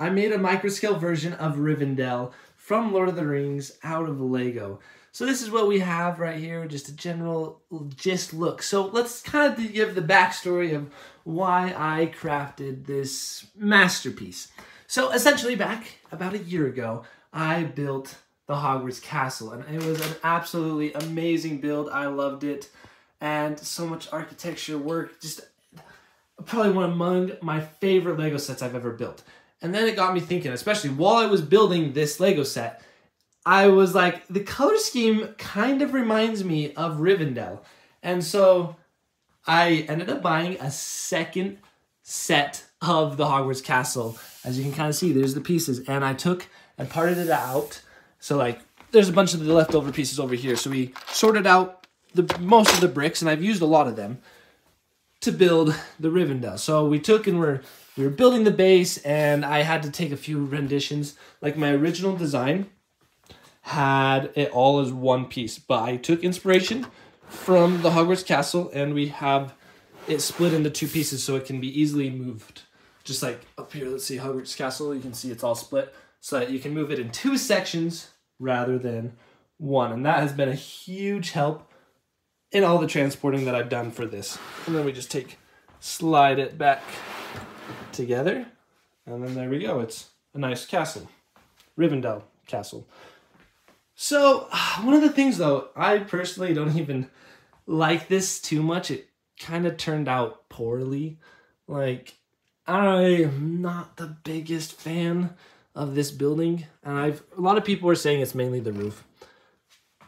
I made a microscale version of Rivendell from Lord of the Rings out of Lego. So this is what we have right here, just a general gist look. So let's kind of give the backstory of why I crafted this masterpiece. So essentially back about a year ago, I built the Hogwarts Castle and it was an absolutely amazing build. I loved it and so much architecture work, just probably one among my favorite Lego sets I've ever built. And then it got me thinking, especially while I was building this Lego set, I was like, the color scheme kind of reminds me of Rivendell. And so I ended up buying a second set of the Hogwarts Castle. As you can kind of see, there's the pieces. And I took and parted it out. So like, there's a bunch of the leftover pieces over here. So we sorted out the most of the bricks, and I've used a lot of them to build the Rivendell. So we took and we're we were building the base, and I had to take a few renditions. Like my original design had it all as one piece, but I took inspiration from the Hogwarts Castle, and we have it split into two pieces so it can be easily moved. Just like up here, let's see Hogwarts Castle, you can see it's all split so that you can move it in two sections rather than one. And that has been a huge help in all the transporting that I've done for this. And then we just take, slide it back together. And then there we go. It's a nice castle. Rivendell Castle. So, one of the things though, I personally don't even like this too much. It kind of turned out poorly. Like, I'm not the biggest fan of this building. And I've, a lot of people are saying it's mainly the roof.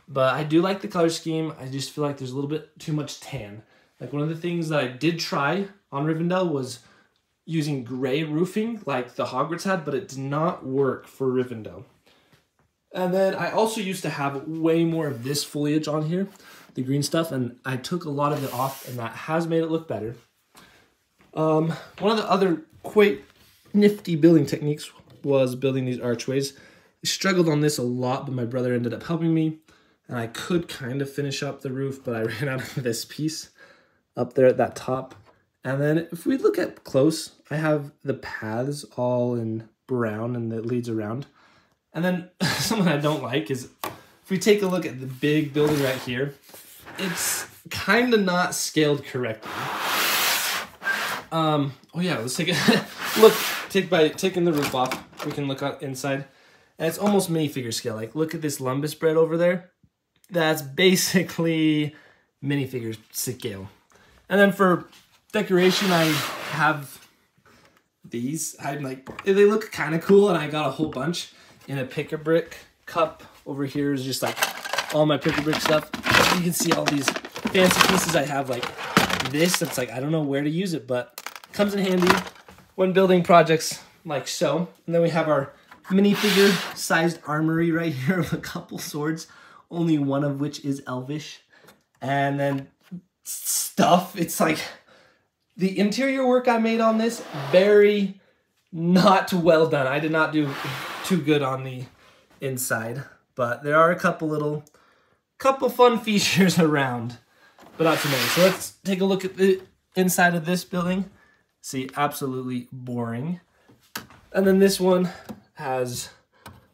But I do like the color scheme. I just feel like there's a little bit too much tan. Like one of the things that I did try on Rivendell was using gray roofing like the Hogwarts had, but it did not work for Rivendell. And then I also used to have way more of this foliage on here, the green stuff, and I took a lot of it off, and that has made it look better. Um, one of the other quite nifty building techniques was building these archways. I struggled on this a lot, but my brother ended up helping me, and I could kind of finish up the roof, but I ran out of this piece up there at that top. And then if we look at close, I have the paths all in brown and that leads around. And then something I don't like is if we take a look at the big building right here, it's kind of not scaled correctly. Um, oh yeah, let's take a look. Take by taking the roof off, we can look out inside, and it's almost minifigure scale. Like, look at this lembas bread over there. That's basically minifigure scale. And then for decoration, I have these. I'm like, they look kind of cool, and I got a whole bunch in a pick a brick cup. Over here is just like all my pick a brick stuff. You can see all these fancy pieces I have, like this. That's like I don't know where to use it, but comes in handy when building projects like so. And then we have our minifigure sized armory right here of a couple swords, only one of which is elvish. And then stuff. It's like the interior work I made on this, very not well done. I did not do too good on the inside, but there are a couple little, couple fun features around, but not too many. So let's take a look at the inside of this building. See, absolutely boring. And then this one has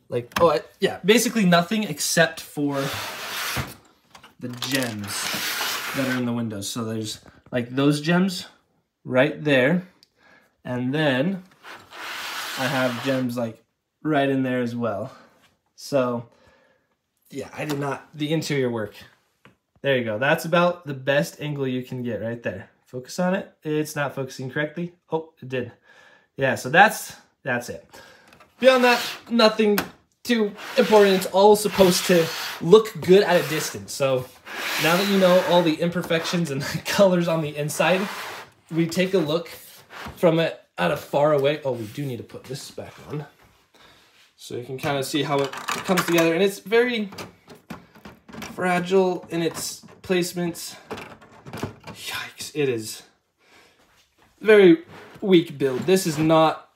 like, oh, I, yeah, basically nothing except for the gems that are in the windows. So there's like those gems right there. And then I have gems like right in there as well. So yeah, I did not, the interior work. There you go. That's about the best angle you can get right there. Focus on it. It's not focusing correctly. Oh, it did. Yeah, so that's, that's it. Beyond that, nothing too important. It's all supposed to look good at a distance. So now that you know all the imperfections and the colors on the inside, we take a look from it at a far away. Oh, we do need to put this back on. So you can kind of see how it comes together. And it's very fragile in its placements. Yikes, it is very weak build. This is not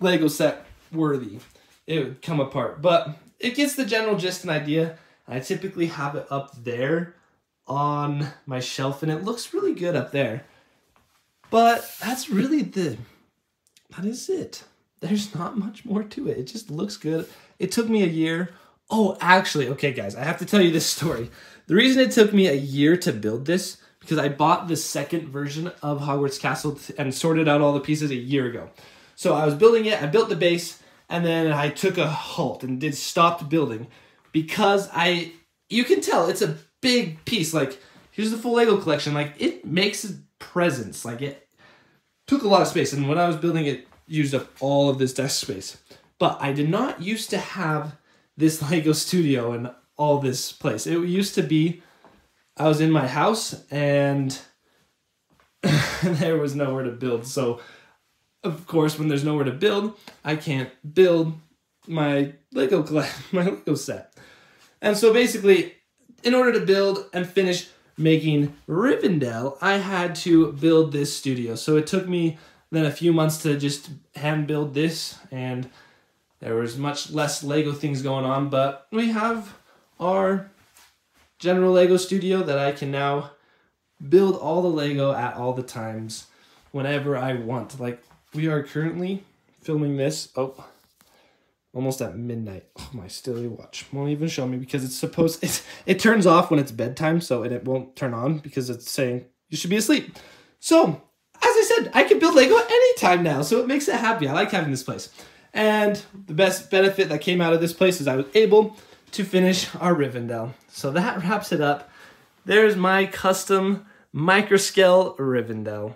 Lego set worthy. It would come apart, but it gets the general gist and idea. I typically have it up there on my shelf and it looks really good up there. But that's really the, that is it. there's not much more to it. It just looks good. It took me a year. Oh, actually, okay, guys, I have to tell you this story. The reason it took me a year to build this because I bought the second version of Hogwarts Castle and sorted out all the pieces a year ago. So I was building it, I built the base, and then I took a halt and did stopped building because I you can tell it's a big piece. Like here's the full Lego collection. Like it makes presence. Like it took a lot of space, and when I was building it, used up all of this desk space. But I did not used to have this Lego studio and all this place. It used to be I was in my house and there was nowhere to build. So, of course, when there's nowhere to build, I can't build my Lego my Lego set. And so basically, in order to build and finish making Rivendell, I had to build this studio. So it took me then a few months to just hand build this and there was much less Lego things going on, but we have our general Lego studio that I can now build all the Lego at all the times whenever I want. Like we are currently filming this. Oh, almost at midnight. Oh, my silly watch won't even show me because it's supposed it it turns off when it's bedtime, so and it won't turn on because it's saying you should be asleep. So as I said, I can build Lego anytime now, so it makes it happy. I like having this place. And the best benefit that came out of this place is I was able to finish our Rivendell. So that wraps it up. There's my custom microscale Rivendell.